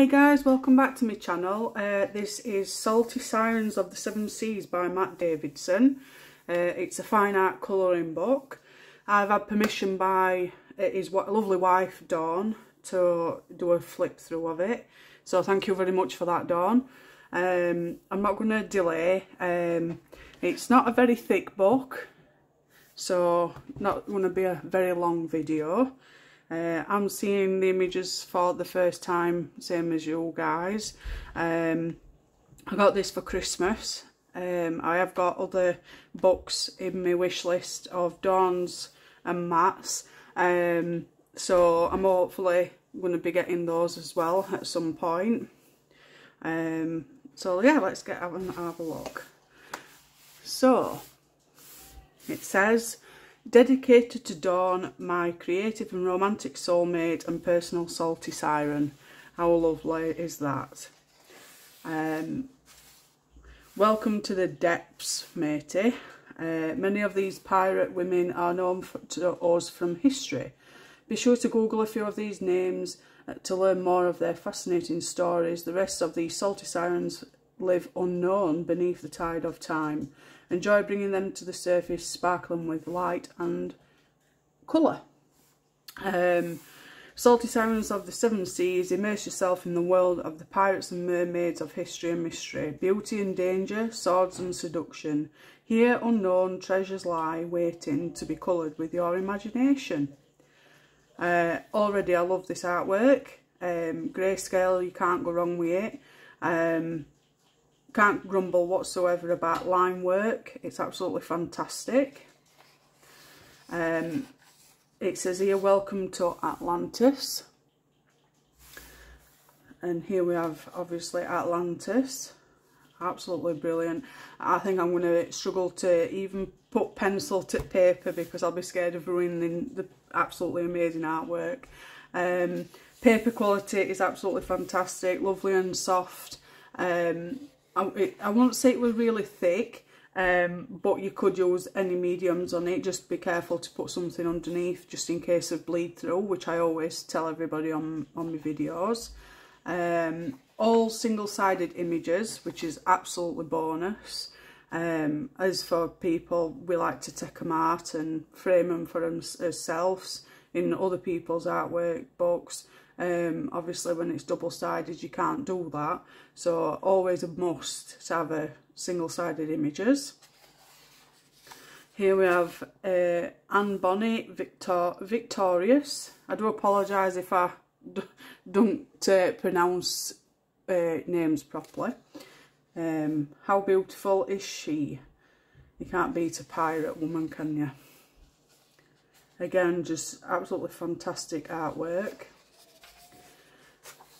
Hi guys, welcome back to my channel. Uh, this is Salty Sirens of the Seven Seas by Matt Davidson. Uh, it's a fine art colouring book. I've had permission by uh, his lovely wife Dawn to do a flip through of it. So thank you very much for that Dawn. Um, I'm not going to delay. Um, it's not a very thick book, so not going to be a very long video. Uh, I'm seeing the images for the first time, same as you guys. Um, I got this for Christmas. Um, I have got other books in my wish list of Dawn's and Matt's. Um, so I'm hopefully going to be getting those as well at some point. Um, so yeah, let's get have, have a look. So, it says, Dedicated to Dawn, my creative and romantic soulmate and personal salty siren. How lovely is that? Um, welcome to the depths, matey. Uh, many of these pirate women are known for, to us from history. Be sure to Google a few of these names uh, to learn more of their fascinating stories. The rest of the salty sirens live unknown beneath the tide of time. Enjoy bringing them to the surface, sparkling with light and colour. Um, Salty Sirens of the Seven Seas, immerse yourself in the world of the pirates and mermaids of history and mystery, beauty and danger, swords and seduction. Here unknown treasures lie, waiting to be coloured with your imagination. Uh, already I love this artwork. Um, grayscale, you can't go wrong with it. Um, can't grumble whatsoever about line work. It's absolutely fantastic. Um, it says here, welcome to Atlantis. And here we have, obviously, Atlantis. Absolutely brilliant. I think I'm going to struggle to even put pencil to paper because I'll be scared of ruining the absolutely amazing artwork. Um, paper quality is absolutely fantastic, lovely and soft. Um, I, I won't say it was really thick, um, but you could use any mediums on it. Just be careful to put something underneath just in case of bleed through, which I always tell everybody on, on my videos. Um, all single-sided images, which is absolutely bonus. Um, as for people, we like to take them out and frame them for ourselves in other people's artwork books. Um, obviously when it's double-sided you can't do that. So always a must to have a single-sided images. Here we have uh, Anne Bonny Victor Victorious. I do apologise if I don't uh, pronounce uh, names properly. Um, how beautiful is she? You can't beat a pirate woman, can you? Again, just absolutely fantastic artwork.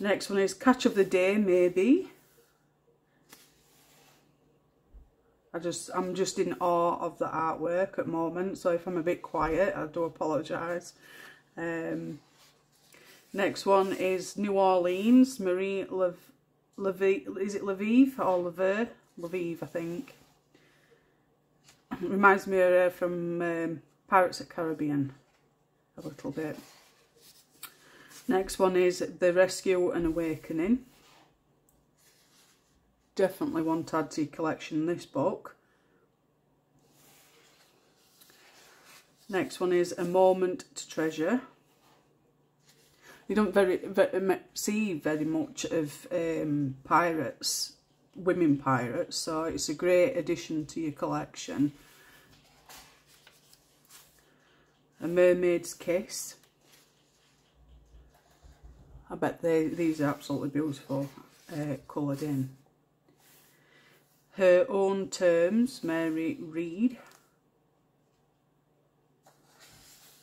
Next one is Catch of the Day, maybe. I just, I'm just in awe of the artwork at the moment, so if I'm a bit quiet, I do apologise. Um, next one is New Orleans, Marie Lev, is it Lviv or Lever? Lviv, I think. Reminds me of her from um, Pirates of Caribbean, a little bit. Next one is The Rescue and Awakening. Definitely want to add to your collection this book. Next one is A Moment to Treasure. You don't very, very see very much of um, pirates, women pirates, so it's a great addition to your collection. A Mermaid's Kiss. I bet they, these are absolutely beautiful, uh, coloured in. Her Own Terms, Mary Read.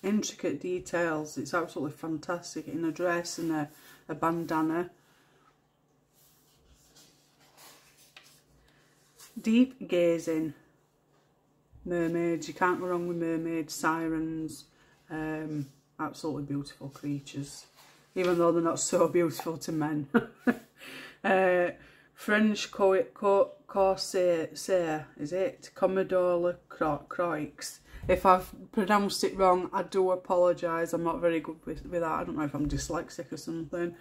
Intricate details, it's absolutely fantastic in a dress and a, a bandana. Deep Gazing, mermaids, you can't go wrong with mermaids, sirens, um, absolutely beautiful creatures even though they're not so beautiful to men. uh, French co co Corsair, is it? Commodore Croix. If I've pronounced it wrong, I do apologise. I'm not very good with, with that. I don't know if I'm dyslexic or something.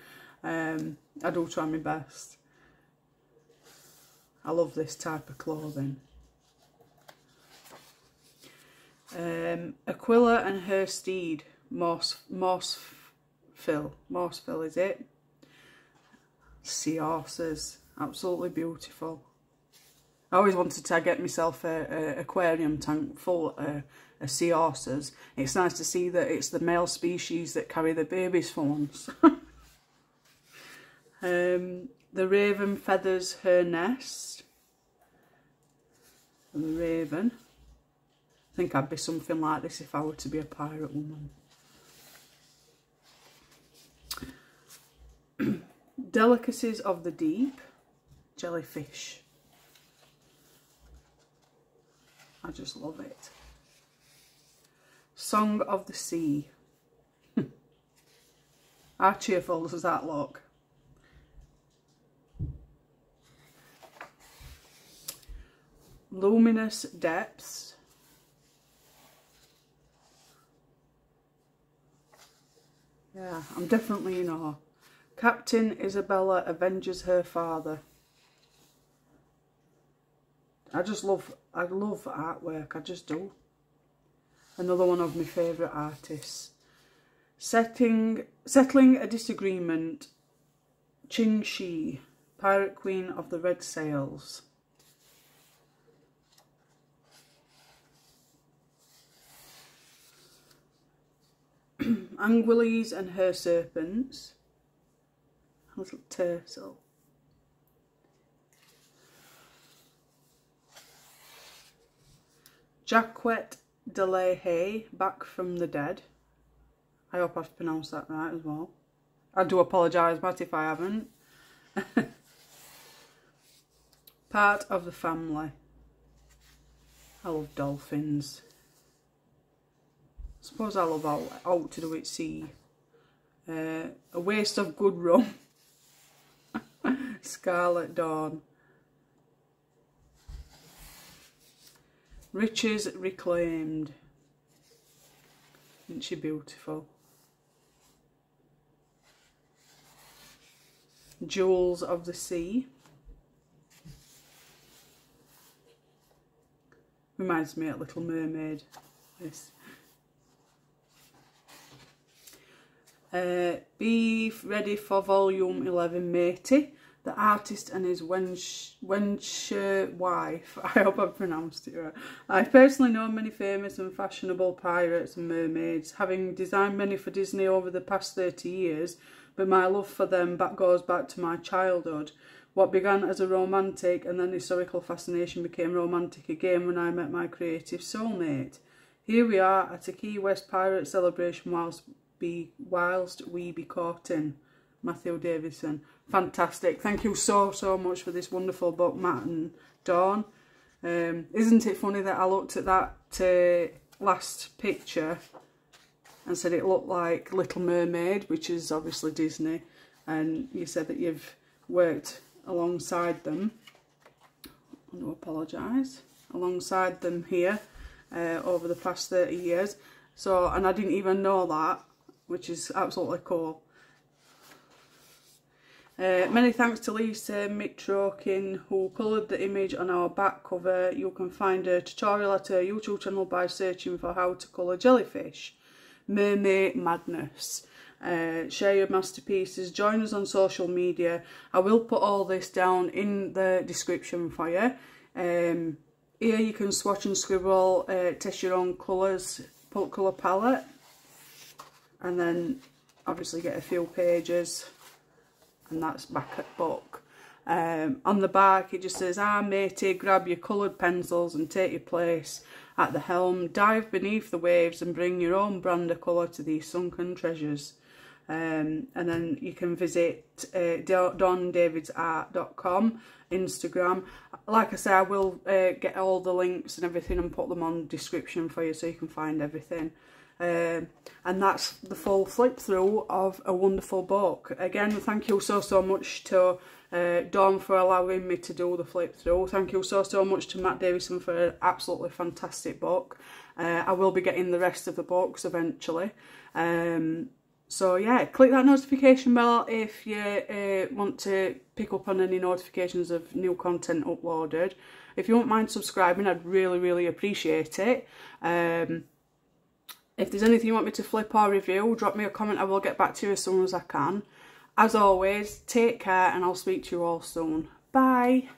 Um, I do try my best. I love this type of clothing. Um, Aquila and her steed, Morse, Morse Phil, Morse Phil is it? Sea horses, absolutely beautiful. I always wanted to get myself a, a aquarium tank full uh, of seahorses. It's nice to see that it's the male species that carry the babies for once. um, the raven feathers her nest. The raven. I think I'd be something like this if I were to be a pirate woman. Delicacies of the deep. Jellyfish. I just love it. Song of the Sea. How cheerful does that look? Luminous Depths. Yeah, I'm definitely in awe. Captain Isabella avenges her father. I just love, I love artwork, I just do. Another one of my favourite artists. Setting, settling a disagreement, Ching Shih, Pirate Queen of the Red Sails. Anguilles and her serpents. Little turtle. Jacquet de Back from the Dead. I hope I've pronounced that right as well. I do apologise, Matt, if I haven't. Part of the family. I love dolphins. Suppose I love all, out to with sea. Uh, a waste of good rum. Scarlet Dawn. Riches Reclaimed. Isn't she beautiful? Jewels of the Sea. Reminds me of Little Mermaid. This. Uh, be ready for volume 11 matey the artist and his wench, wench wife. I hope I've pronounced it right. I personally know many famous and fashionable pirates and mermaids, having designed many for Disney over the past 30 years, but my love for them back goes back to my childhood. What began as a romantic and then historical fascination became romantic again when I met my creative soulmate. Here we are at a Key West pirate celebration whilst, be, whilst we be courting. Matthew Davidson fantastic. Thank you so, so much for this wonderful book, Matt and Dawn. Um, isn't it funny that I looked at that uh, last picture and said it looked like Little Mermaid, which is obviously Disney, and you said that you've worked alongside them. I do apologise. Alongside them here uh, over the past 30 years. So, and I didn't even know that, which is absolutely cool. Uh, many thanks to Lisa Mitrokin who coloured the image on our back cover. You can find a tutorial at her YouTube channel by searching for how to colour jellyfish. Mermaid Madness. Uh, share your masterpieces. Join us on social media. I will put all this down in the description for you. Um, here you can swatch and scribble, uh, test your own colours, colour palette. And then obviously get a few pages and that's back at book. Um, on the back it just says, ah matey, grab your coloured pencils and take your place at the helm, dive beneath the waves and bring your own brand of colour to these sunken treasures. Um, and then you can visit uh, dawndavidsart.com, Instagram. Like I say, I will uh, get all the links and everything and put them on description for you so you can find everything. Um, and that's the full flip through of a wonderful book. Again, thank you so, so much to uh, Dawn for allowing me to do the flip through. Thank you so, so much to Matt Davidson for an absolutely fantastic book. Uh, I will be getting the rest of the books eventually. Um, So yeah, click that notification bell if you uh, want to pick up on any notifications of new content uploaded. If you won't mind subscribing, I'd really, really appreciate it. Um, if there's anything you want me to flip or review, drop me a comment. I will get back to you as soon as I can. As always, take care and I'll speak to you all soon. Bye.